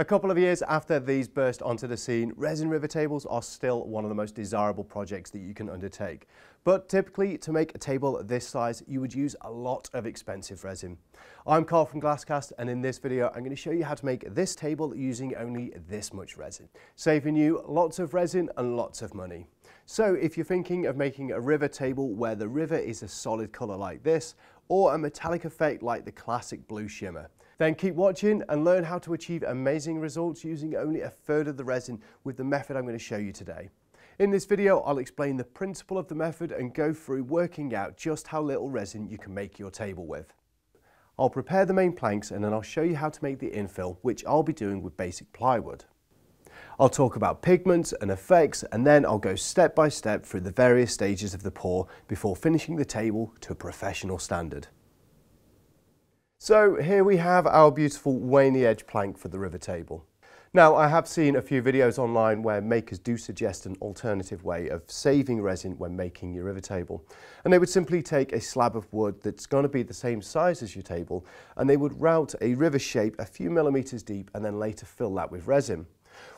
A couple of years after these burst onto the scene, resin river tables are still one of the most desirable projects that you can undertake. But typically, to make a table this size, you would use a lot of expensive resin. I'm Carl from Glasscast, and in this video, I'm going to show you how to make this table using only this much resin, saving you lots of resin and lots of money. So if you're thinking of making a river table where the river is a solid colour like this, or a metallic effect like the classic blue shimmer, then keep watching and learn how to achieve amazing results using only a third of the resin with the method I'm going to show you today. In this video, I'll explain the principle of the method and go through working out just how little resin you can make your table with. I'll prepare the main planks and then I'll show you how to make the infill, which I'll be doing with basic plywood. I'll talk about pigments and effects and then I'll go step by step through the various stages of the pour before finishing the table to a professional standard. So here we have our beautiful Waney Edge plank for the river table. Now I have seen a few videos online where makers do suggest an alternative way of saving resin when making your river table. And they would simply take a slab of wood that's going to be the same size as your table and they would route a river shape a few millimetres deep and then later fill that with resin.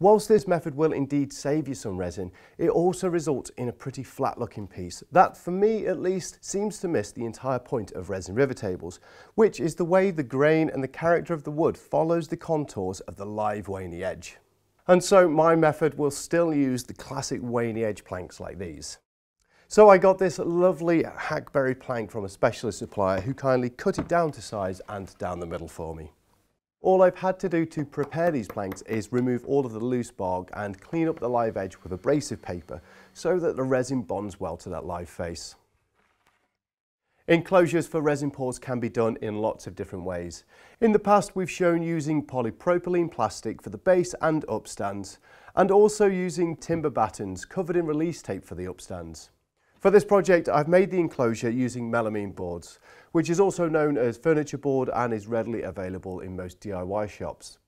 Whilst this method will indeed save you some resin, it also results in a pretty flat looking piece that, for me at least, seems to miss the entire point of resin river tables, which is the way the grain and the character of the wood follows the contours of the live Waney edge. And so my method will still use the classic Waney edge planks like these. So I got this lovely hackberry plank from a specialist supplier who kindly cut it down to size and down the middle for me. All I've had to do to prepare these planks is remove all of the loose bark and clean up the live edge with abrasive paper so that the resin bonds well to that live face. Enclosures for resin pours can be done in lots of different ways. In the past we've shown using polypropylene plastic for the base and upstands and also using timber battens covered in release tape for the upstands. For this project, I've made the enclosure using melamine boards, which is also known as furniture board and is readily available in most DIY shops.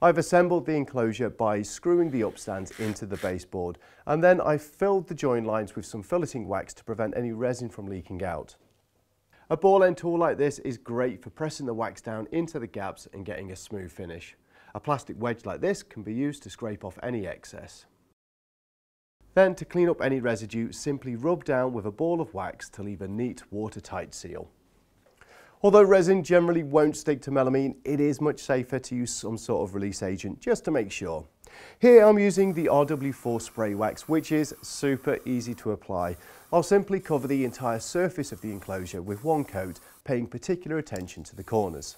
I've assembled the enclosure by screwing the upstands into the baseboard and then I've filled the join lines with some filleting wax to prevent any resin from leaking out. A ball end tool like this is great for pressing the wax down into the gaps and getting a smooth finish. A plastic wedge like this can be used to scrape off any excess. Then to clean up any residue, simply rub down with a ball of wax to leave a neat watertight seal. Although resin generally won't stick to melamine, it is much safer to use some sort of release agent just to make sure. Here I'm using the RW4 spray wax, which is super easy to apply. I'll simply cover the entire surface of the enclosure with one coat, paying particular attention to the corners.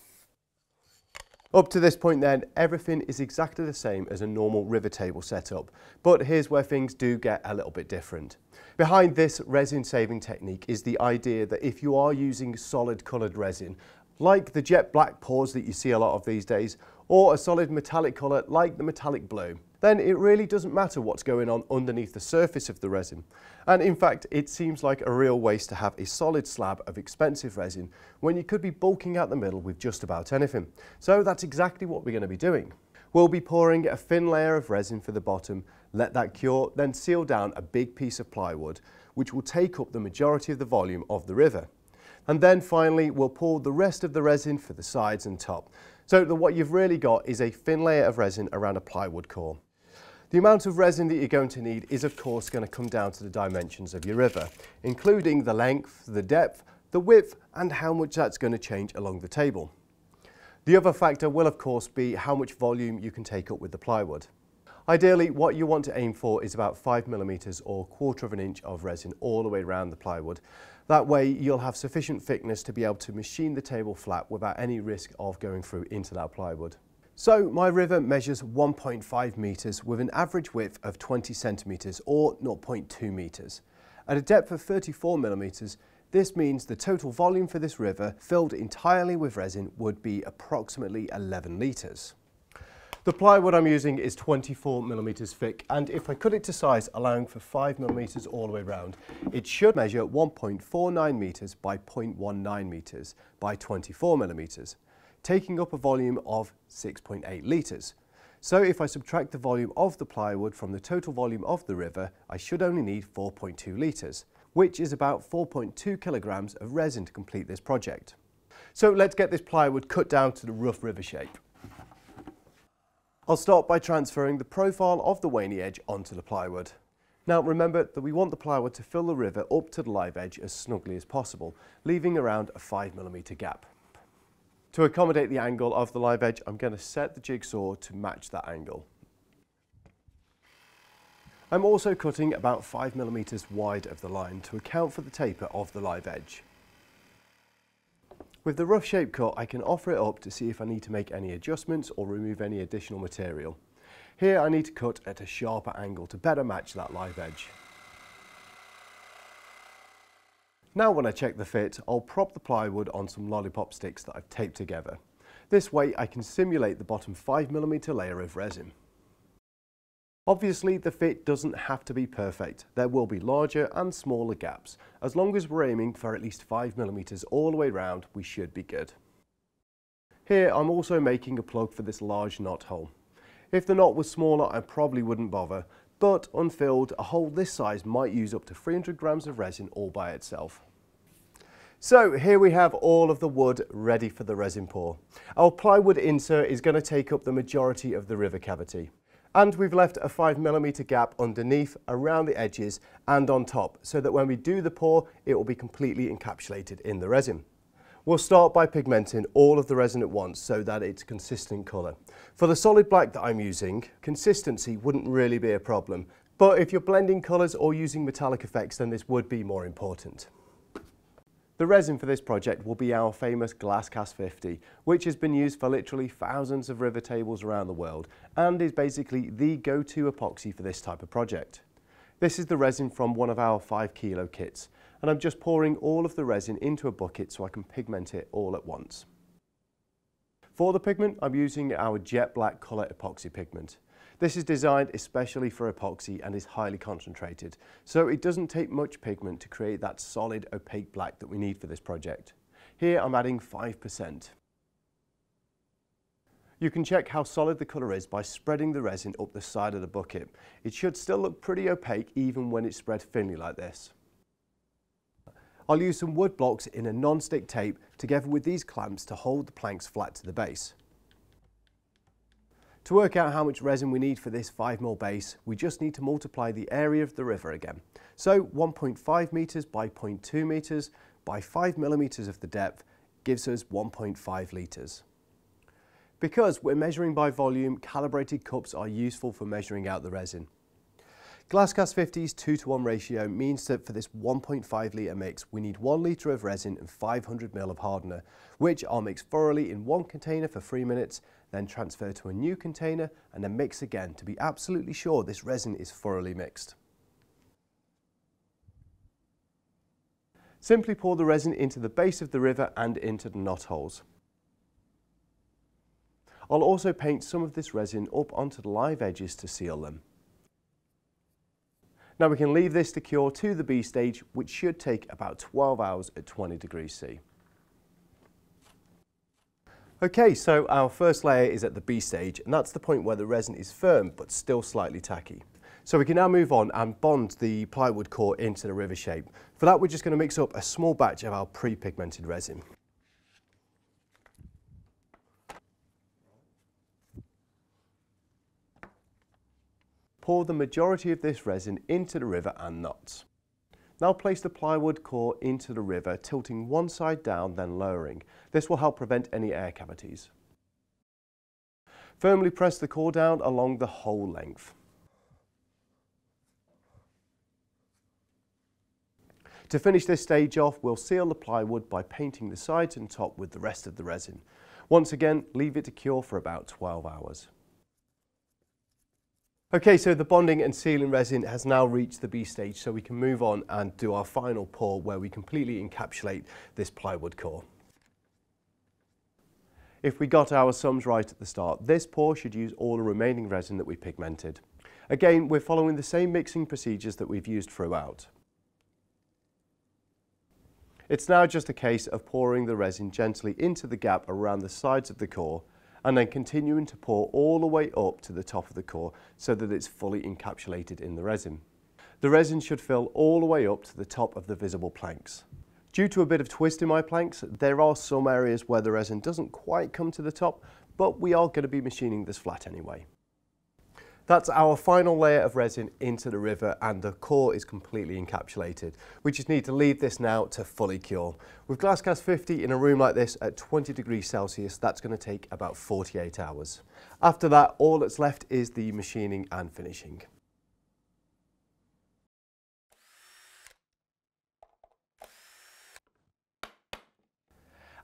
Up to this point then, everything is exactly the same as a normal river table setup, but here's where things do get a little bit different. Behind this resin saving technique is the idea that if you are using solid coloured resin, like the jet black pours that you see a lot of these days, or a solid metallic colour like the metallic blue, then it really doesn't matter what's going on underneath the surface of the resin. And in fact, it seems like a real waste to have a solid slab of expensive resin when you could be bulking out the middle with just about anything. So that's exactly what we're going to be doing. We'll be pouring a thin layer of resin for the bottom, let that cure, then seal down a big piece of plywood, which will take up the majority of the volume of the river. And then finally, we'll pour the rest of the resin for the sides and top. So the, what you've really got is a thin layer of resin around a plywood core. The amount of resin that you're going to need is of course going to come down to the dimensions of your river, including the length, the depth, the width and how much that's going to change along the table. The other factor will of course be how much volume you can take up with the plywood. Ideally, what you want to aim for is about 5 millimetres or quarter of an inch of resin all the way around the plywood. That way you'll have sufficient thickness to be able to machine the table flat without any risk of going through into that plywood. So my river measures 1.5 metres with an average width of 20 centimetres or 0.2 metres. At a depth of 34 millimetres, this means the total volume for this river filled entirely with resin would be approximately 11 litres. The plywood I'm using is 24 millimetres thick and if I cut it to size allowing for 5 millimetres all the way around, it should measure 1.49 metres by 0.19 metres by 24 millimetres taking up a volume of 6.8 litres. So if I subtract the volume of the plywood from the total volume of the river, I should only need 4.2 litres, which is about 4.2 kilograms of resin to complete this project. So let's get this plywood cut down to the rough river shape. I'll start by transferring the profile of the waney edge onto the plywood. Now remember that we want the plywood to fill the river up to the live edge as snugly as possible, leaving around a 5mm gap. To accommodate the angle of the live edge, I'm going to set the jigsaw to match that angle. I'm also cutting about 5mm wide of the line to account for the taper of the live edge. With the rough shape cut, I can offer it up to see if I need to make any adjustments or remove any additional material. Here I need to cut at a sharper angle to better match that live edge. Now when I check the fit, I'll prop the plywood on some lollipop sticks that I've taped together. This way I can simulate the bottom 5mm layer of resin. Obviously the fit doesn't have to be perfect. There will be larger and smaller gaps. As long as we're aiming for at least 5mm all the way round, we should be good. Here I'm also making a plug for this large knot hole. If the knot was smaller I probably wouldn't bother, but unfilled, a hole this size might use up to 300 grams of resin all by itself. So here we have all of the wood ready for the resin pour. Our plywood insert is going to take up the majority of the river cavity. And we've left a 5mm gap underneath, around the edges and on top, so that when we do the pour, it will be completely encapsulated in the resin. We'll start by pigmenting all of the resin at once so that it's consistent colour. For the solid black that I'm using, consistency wouldn't really be a problem, but if you're blending colours or using metallic effects then this would be more important. The resin for this project will be our famous Glasscast 50, which has been used for literally thousands of river tables around the world and is basically the go-to epoxy for this type of project. This is the resin from one of our 5 kilo kits and I'm just pouring all of the resin into a bucket so I can pigment it all at once. For the pigment I'm using our jet black colour epoxy pigment. This is designed especially for epoxy and is highly concentrated, so it doesn't take much pigment to create that solid opaque black that we need for this project. Here I'm adding 5%. You can check how solid the colour is by spreading the resin up the side of the bucket. It should still look pretty opaque even when it's spread thinly like this. I'll use some wood blocks in a non-stick tape together with these clamps to hold the planks flat to the base. To work out how much resin we need for this 5mm base, we just need to multiply the area of the river again. So 1.5 metres by 0.2 metres by 5 millimetres of the depth gives us 1.5 litres. Because we're measuring by volume, calibrated cups are useful for measuring out the resin. Glasscast 50's 2 to 1 ratio means that for this 1.5 litre mix we need 1 litre of resin and 500 ml of hardener, which I'll mix thoroughly in one container for 3 minutes then transfer to a new container and then mix again to be absolutely sure this resin is thoroughly mixed. Simply pour the resin into the base of the river and into the knot holes. I'll also paint some of this resin up onto the live edges to seal them. Now we can leave this to cure to the B stage, which should take about 12 hours at 20 degrees C. Okay, so our first layer is at the B stage, and that's the point where the resin is firm but still slightly tacky. So we can now move on and bond the plywood core into the river shape. For that, we're just going to mix up a small batch of our pre-pigmented resin. Pour the majority of this resin into the river and knots. Now place the plywood core into the river, tilting one side down, then lowering. This will help prevent any air cavities. Firmly press the core down along the whole length. To finish this stage off, we'll seal the plywood by painting the sides and top with the rest of the resin. Once again, leave it to cure for about 12 hours. Okay, so the bonding and sealing resin has now reached the B stage, so we can move on and do our final pour where we completely encapsulate this plywood core. If we got our sums right at the start, this pour should use all the remaining resin that we pigmented. Again, we're following the same mixing procedures that we've used throughout. It's now just a case of pouring the resin gently into the gap around the sides of the core and then continuing to pour all the way up to the top of the core so that it's fully encapsulated in the resin. The resin should fill all the way up to the top of the visible planks. Due to a bit of twist in my planks, there are some areas where the resin doesn't quite come to the top, but we are going to be machining this flat anyway. That's our final layer of resin into the river and the core is completely encapsulated. We just need to leave this now to fully cure. With Glasscast 50 in a room like this at 20 degrees Celsius, that's going to take about 48 hours. After that, all that's left is the machining and finishing.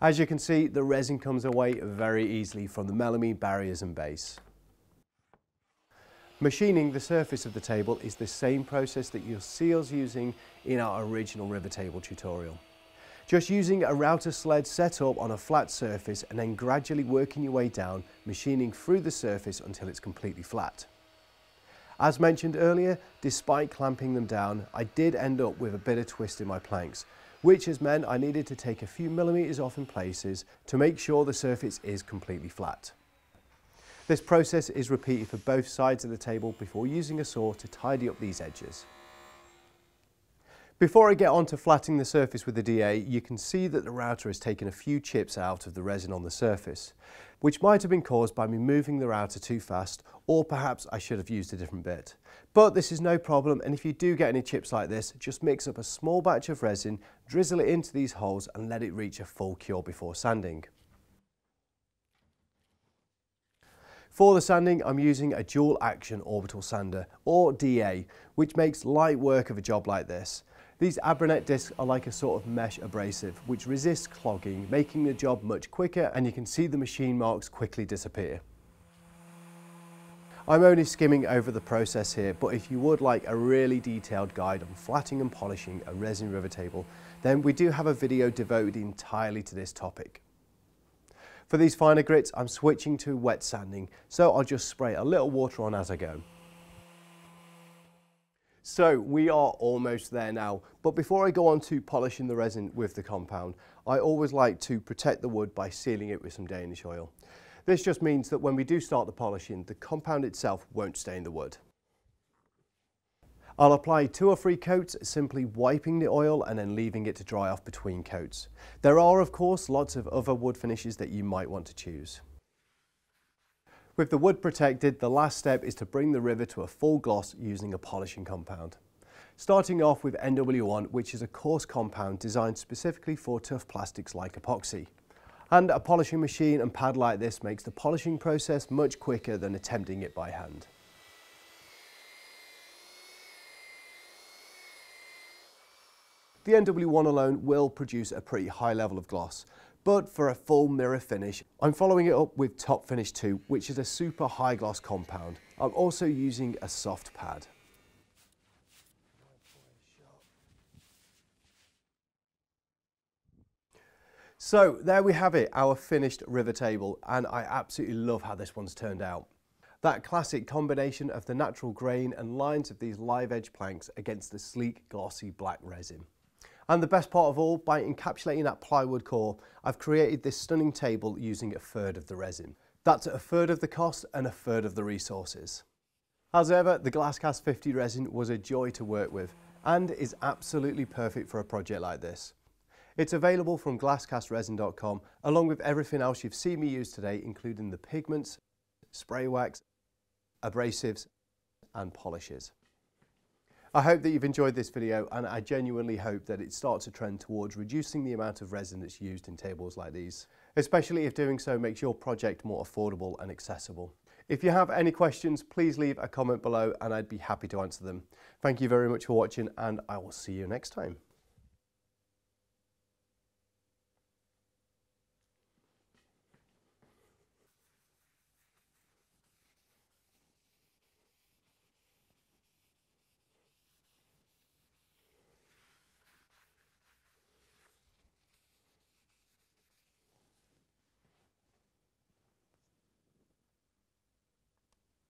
As you can see, the resin comes away very easily from the melamine barriers and base. Machining the surface of the table is the same process that you'll see us using in our original river table tutorial. Just using a router sled set up on a flat surface and then gradually working your way down, machining through the surface until it's completely flat. As mentioned earlier, despite clamping them down, I did end up with a bit of twist in my planks, which has meant I needed to take a few millimetres off in places to make sure the surface is completely flat. This process is repeated for both sides of the table before using a saw to tidy up these edges. Before I get on to flattening the surface with the DA, you can see that the router has taken a few chips out of the resin on the surface, which might have been caused by me moving the router too fast, or perhaps I should have used a different bit. But this is no problem, and if you do get any chips like this, just mix up a small batch of resin, drizzle it into these holes and let it reach a full cure before sanding. For the sanding, I'm using a dual action orbital sander, or DA, which makes light work of a job like this. These Abranet discs are like a sort of mesh abrasive, which resists clogging, making the job much quicker and you can see the machine marks quickly disappear. I'm only skimming over the process here, but if you would like a really detailed guide on flatting and polishing a resin river table, then we do have a video devoted entirely to this topic. For these finer grits, I'm switching to wet sanding, so I'll just spray a little water on as I go. So we are almost there now, but before I go on to polishing the resin with the compound, I always like to protect the wood by sealing it with some Danish oil. This just means that when we do start the polishing, the compound itself won't stain the wood. I'll apply two or three coats, simply wiping the oil and then leaving it to dry off between coats. There are of course lots of other wood finishes that you might want to choose. With the wood protected, the last step is to bring the river to a full gloss using a polishing compound. Starting off with NW1, which is a coarse compound designed specifically for tough plastics like epoxy. And a polishing machine and pad like this makes the polishing process much quicker than attempting it by hand. The NW1 alone will produce a pretty high level of gloss, but for a full mirror finish, I'm following it up with Top Finish 2, which is a super high gloss compound. I'm also using a soft pad. So there we have it, our finished river table, and I absolutely love how this one's turned out. That classic combination of the natural grain and lines of these live edge planks against the sleek glossy black resin. And the best part of all, by encapsulating that plywood core, I've created this stunning table using a third of the resin. That's a third of the cost and a third of the resources. As ever, the Glasscast 50 resin was a joy to work with and is absolutely perfect for a project like this. It's available from glasscastresin.com along with everything else you've seen me use today including the pigments, spray wax, abrasives and polishes. I hope that you've enjoyed this video and I genuinely hope that it starts a trend towards reducing the amount of resin that's used in tables like these, especially if doing so makes your project more affordable and accessible. If you have any questions, please leave a comment below and I'd be happy to answer them. Thank you very much for watching and I will see you next time.